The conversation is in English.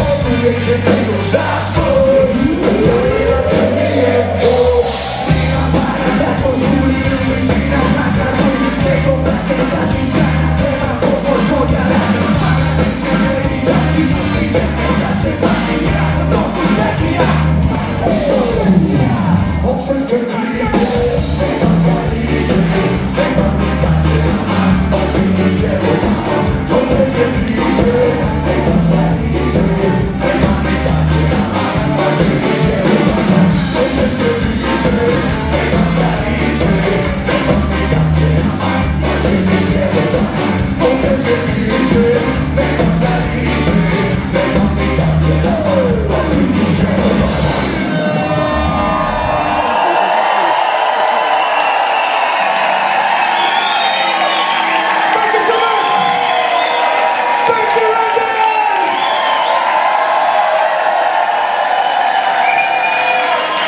over with the people's eyes full